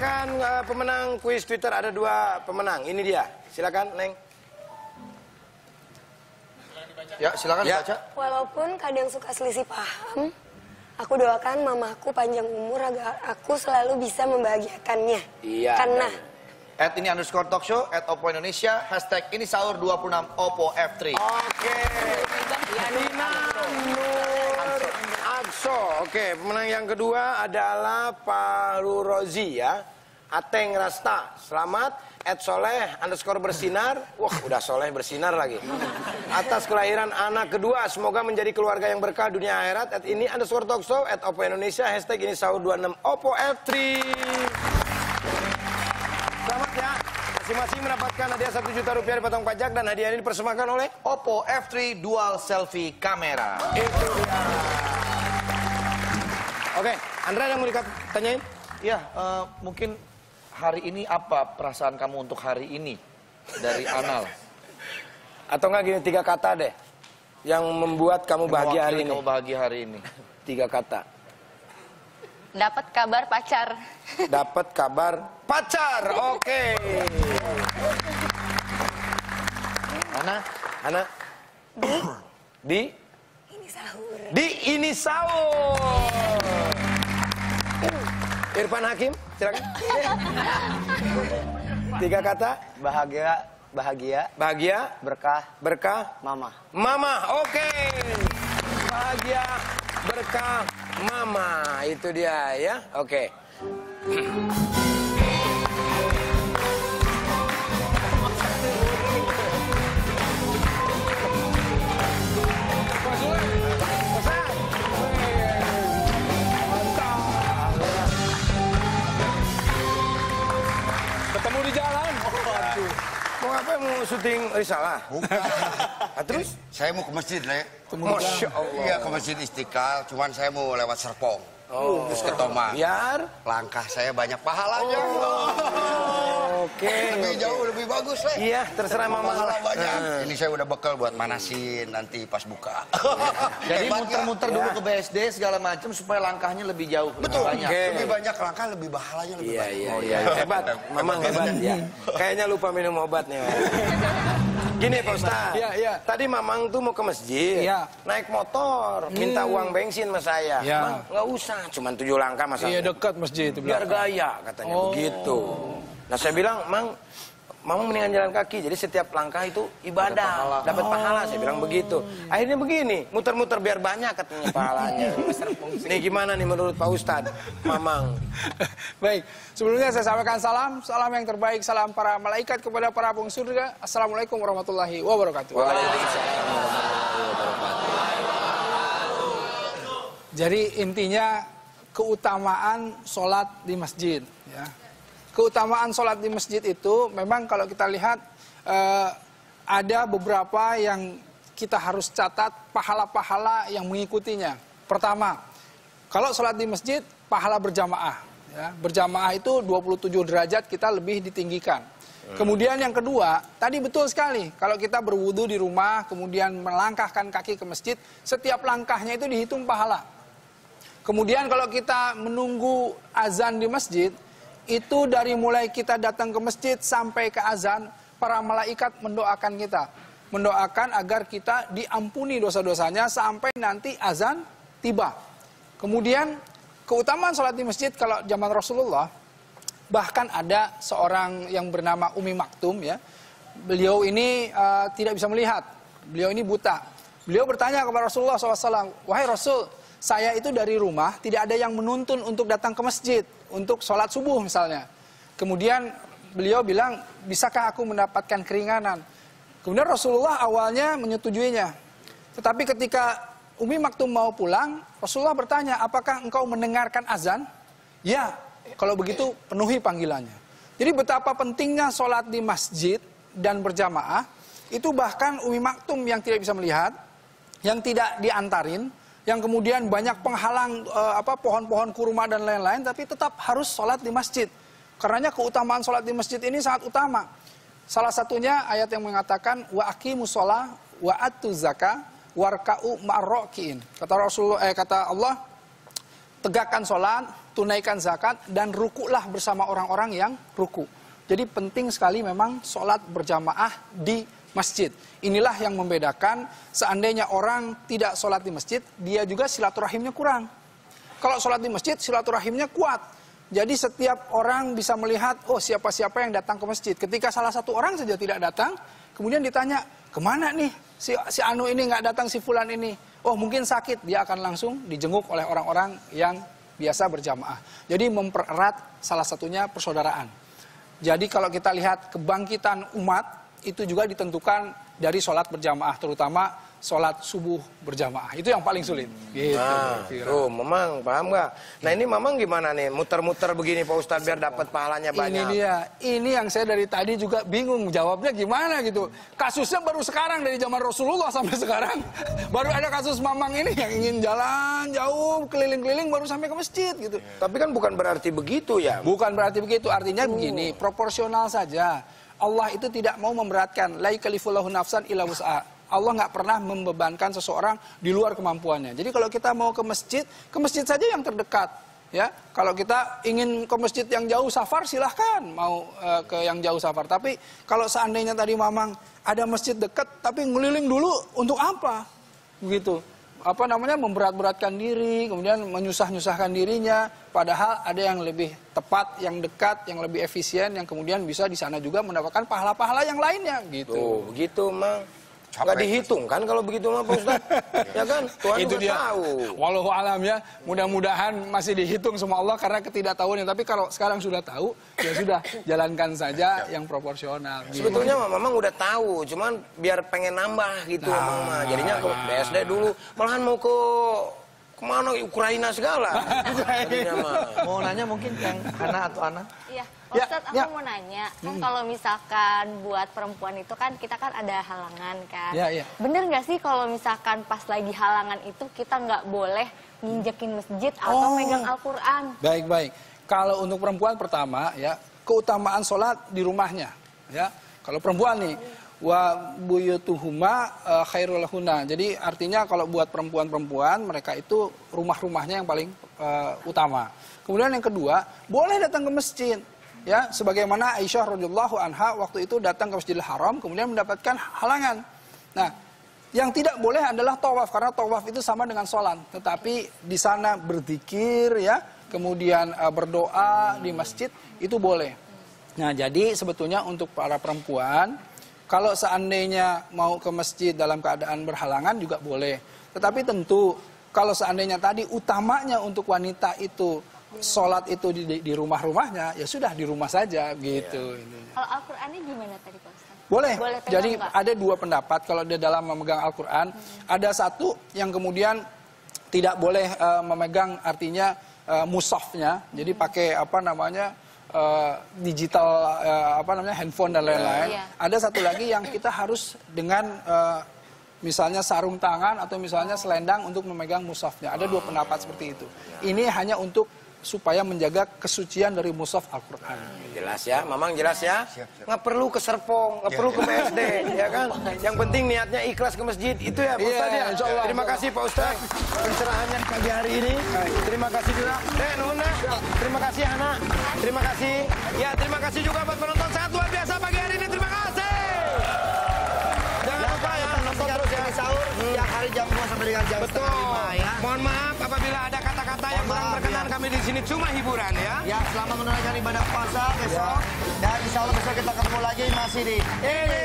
silakan uh, pemenang kuis Twitter ada dua pemenang. Ini dia. Silakan, Neng. Ya, silakan Ya. baca. Walaupun kadang suka selisih paham, aku doakan mamaku panjang umur agar aku selalu bisa membahagiakannya. Iya, Karena At ini underscore talk show, at Oppo Indonesia, hashtag ini sahur 26 Oppo F3. Oke. Nur Oke, pemenang yang kedua adalah Pak Rozi ya. Ateng Rasta. Selamat. Ed Soleh underscore bersinar. Wah, udah Soleh bersinar lagi. Atas kelahiran anak kedua, semoga menjadi keluarga yang berkah dunia akhirat. At ini underscore talk show. At Oppo Indonesia. Hashtag ini sahur 26 Oppo F3. Selamat ya. Masing-masing mendapatkan hadiah 1 juta rupiah dipotong pajak dan hadiah ini dipersembahkan oleh Oppo F3 Dual Selfie Kamera. Itu dia. Oke, Andra yang mau ditanyain? Ya, eh, mungkin hari ini apa perasaan kamu untuk hari ini dari Anal? Atau enggak gini tiga kata deh yang membuat kamu bahagia hari ini. Kamu bahagia hari ini. Tiga kata. Dapat kabar pacar. Dapat kabar pacar. Oke. Mana? Ana di ini sahur. di ini sahur. Irfan Hakim, silakan. Tiga kata, Bahagia, bahagia, bahagia, berkah, berkah, mama. Mama, oke. Bahagia berkah mama. Itu dia ya. Oke. Ketemu syuting risalah? Bukan. Ah, terus? Saya mau ke masjid, Le. Masya Allah. Iya, ke masjid Istiqlal. Cuman saya mau lewat Serpong. Oh. Terus ke Tomang. Biar Langkah saya banyak pahalanya. Oke. Lebih jauh, lebih bagus, Le. Iya, terserah mama lah. banyak. Nah. Ini saya udah bekal buat manasin nanti pas buka. Jadi muter-muter ya? dulu ke BSD segala macam supaya langkahnya lebih jauh. lebih Betul. Banyak. Oke. Lebih banyak langkah, lebih pahalanya lebih Iya, banyak. iya, iya. Hebat. Mamang hebat ya. Kayaknya lupa minum obatnya. Gini Pak Ustaz. Iya, iya. Tadi Mamang tuh mau ke masjid. Iya. Naik motor. Minta uang bensin sama saya. Iya. Mang, nggak usah. Cuman tujuh langkah masa. Iya dekat masjid itu Biar belakang. gaya katanya Oh. begitu. Nah saya bilang, Mang, Mamang mendingan jalan kaki. Jadi setiap langkah itu ibadah. Dapat pahala. Saya bilang begitu. Akhirnya begini. Muter-muter biar banyak katanya pahalanya. Nih gimana nih menurut Pak Ustadz? Mamang. Baik, sebelumnya saya sampaikan salam, salam yang terbaik, salam para malaikat kepada para penghuni surga. Assalamualaikum warahmatullahi wabarakatuh. Jadi intinya keutamaan sholat di masjid. Ya. Keutamaan sholat di masjid itu memang kalau kita lihat eh, ada beberapa yang kita harus catat pahala-pahala yang mengikutinya. Pertama, kalau sholat di masjid pahala berjamaah. Ya. Berjamaah itu 27 derajat kita lebih ditinggikan. Kemudian yang kedua, tadi betul sekali. Kalau kita berwudu di rumah, kemudian melangkahkan kaki ke masjid, setiap langkahnya itu dihitung pahala. Kemudian kalau kita menunggu azan di masjid, itu dari mulai kita datang ke masjid sampai ke azan, para malaikat mendoakan kita. Mendoakan agar kita diampuni dosa-dosanya sampai nanti azan tiba. Kemudian keutamaan sholat di masjid kalau zaman Rasulullah, bahkan ada seorang yang bernama Umi Maktum ya. Beliau ini eh, tidak bisa melihat. Beliau ini buta. Beliau bertanya kepada Rasulullah SAW, wahai Rasul, saya itu dari rumah tidak ada yang menuntun untuk datang ke masjid untuk sholat subuh misalnya. Kemudian beliau bilang, bisakah aku mendapatkan keringanan? Kemudian Rasulullah awalnya menyetujuinya. Tetapi ketika Umi Maktum mau pulang, Rasulullah bertanya, apakah engkau mendengarkan azan? Ya, kalau begitu penuhi panggilannya. Jadi betapa pentingnya sholat di masjid dan berjamaah, itu bahkan Umi Maktum yang tidak bisa melihat, yang tidak diantarin, yang kemudian banyak penghalang eh, apa pohon-pohon kurma dan lain-lain, tapi tetap harus sholat di masjid. Karenanya keutamaan sholat di masjid ini sangat utama. Salah satunya ayat yang mengatakan wa aqimus sholah wa atu zaka warka'u ma'rokiin. Kata Rasulullah eh kata Allah tegakkan sholat, tunaikan zakat, dan rukulah bersama orang-orang yang ruku. Jadi penting sekali memang sholat berjamaah di masjid. Inilah yang membedakan seandainya orang tidak sholat di masjid, dia juga silaturahimnya kurang. Kalau sholat di masjid, silaturahimnya kuat. Jadi setiap orang bisa melihat, oh siapa-siapa yang datang ke masjid. Ketika salah satu orang saja tidak datang, kemudian ditanya, ke mana nih si, si Anu ini nggak datang, si Fulan ini. Oh mungkin sakit, dia akan langsung dijenguk oleh orang-orang yang biasa berjamaah. Jadi mempererat salah satunya persaudaraan. Jadi kalau kita lihat kebangkitan umat, itu juga ditentukan dari sholat berjamaah, terutama sholat subuh berjamaah. Itu yang paling sulit. Gitu, Nah, kira-kira. tuh, Mamang, paham nggak? Nah ini Mamang gimana nih? Muter-muter begini Pak Ustadz biar dapat pahalanya Ini banyak. dia, ini yang saya dari tadi juga bingung jawabnya gimana gitu. Kasusnya baru sekarang dari zaman Rasulullah sampai sekarang. Baru ada kasus mamang ini yang ingin jalan jauh keliling-keliling baru sampai ke masjid gitu. Tapi kan bukan berarti begitu ya. Bukan berarti begitu, artinya begini, proporsional saja. Allah itu tidak mau memberatkan. La yukalifullahu nafsan illa wus'aha. Allah nggak pernah membebankan seseorang di luar kemampuannya. Jadi kalau kita mau ke masjid, ke masjid saja yang terdekat. Ya, kalau kita ingin ke masjid yang jauh safar silahkan mau eh, ke yang jauh safar. Tapi kalau seandainya tadi mamang ada masjid dekat, tapi ngeliling dulu untuk apa? Begitu. Apa namanya memberat-beratkan diri, kemudian menyusah-nyusahkan dirinya. Padahal ada yang lebih tepat, yang dekat, yang lebih efisien, yang kemudian bisa di sana juga mendapatkan pahala-pahala yang lainnya. Gitu. Tuh, begitu, Mang. Nggak dihitung kan kalau begitu mah Pak Ustadz? ya kan? Tuhan itu dia. tahu. Walau alam ya. Mudah-mudahan masih dihitung sama Allah karena ketidaktahuannya. Tapi kalau sekarang sudah tahu, ya sudah jalankan saja yang proporsional. Gitu. Sebetulnya mah Mamang udah tahu, cuman biar pengen nambah gitu Nah, mah. Jadinya ke BSD dulu, malahan mau ke ke mana Ukraina segala. Mau nanya mungkin yang Hana atau Ana? Iya, Ya, Ustadz aku ya. mau nanya, kan kalau misalkan buat perempuan itu kan kita kan ada halangan kan. Ya, ya. Bener nggak sih kalau misalkan pas lagi halangan itu kita nggak boleh nginjekin masjid atau Oh. megang Al-Quran? Baik, baik. Kalau untuk perempuan pertama ya, keutamaan sholat di rumahnya. Ya, kalau perempuan nih, wa buyutuhuma eh, khairul lahunna. Jadi artinya kalau buat perempuan-perempuan mereka itu rumah-rumahnya yang paling eh, utama. Kemudian yang kedua, boleh datang ke masjid. Ya, sebagaimana Aisyah radhiyallahu anha waktu itu datang ke Masjidil Haram kemudian mendapatkan halangan. Nah, yang tidak boleh adalah tawaf karena tawaf itu sama dengan sholat. Tetapi di sana berzikir ya, kemudian eh, berdoa di masjid itu boleh. Nah, jadi sebetulnya untuk para perempuan kalau seandainya mau ke masjid dalam keadaan berhalangan juga boleh. Tetapi tentu kalau seandainya tadi utamanya untuk wanita itu sholat itu di, di- di rumah-rumahnya, ya sudah di rumah saja gitu. Kalau Al-Qurannya gimana tadi Pak Ustadz? Boleh. Boleh Jadi nggak? ada dua pendapat kalau dia dalam memegang Al-Quran. Ada satu yang kemudian tidak boleh eh, memegang artinya eh, musafnya. Jadi pakai apa namanya eh, digital eh, apa namanya handphone dan lain-lain. Iya. Ada satu lagi yang kita harus dengan eh, misalnya sarung tangan atau misalnya selendang untuk memegang musafnya. Ada dua pendapat seperti itu. Ini hanya untuk supaya menjaga kesucian dari musaf Al-Quran. Jelas ya, Mamang jelas ya. Nggak perlu ke Serpong, nggak perlu ke BSD, ya kan? Yang penting niatnya ikhlas ke masjid, itu ya Pak Iya, Ustadz ya. Terima kasih Pak Ustadz pencerahannya di pagi hari ini. Terima kasih juga. Eh, Nuna. Terima kasih Hana. Terima kasih. Ya, terima kasih juga buat penonton sangat luar biasa pagi hari ini. Terima kasih. Jangan lupa ya, nonton terus ya. sahur setiap hari jam 2 sampai dengan jam Betul. setengah lima ya. Mohon maaf apabila ada kami di sini cuma hiburan ya. Ya, selamat menunaikan ibadah puasa besok. Dan insya Allah besok kita ketemu lagi masih di Ini